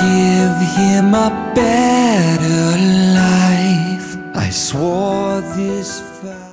give him a better life. I swore this vow.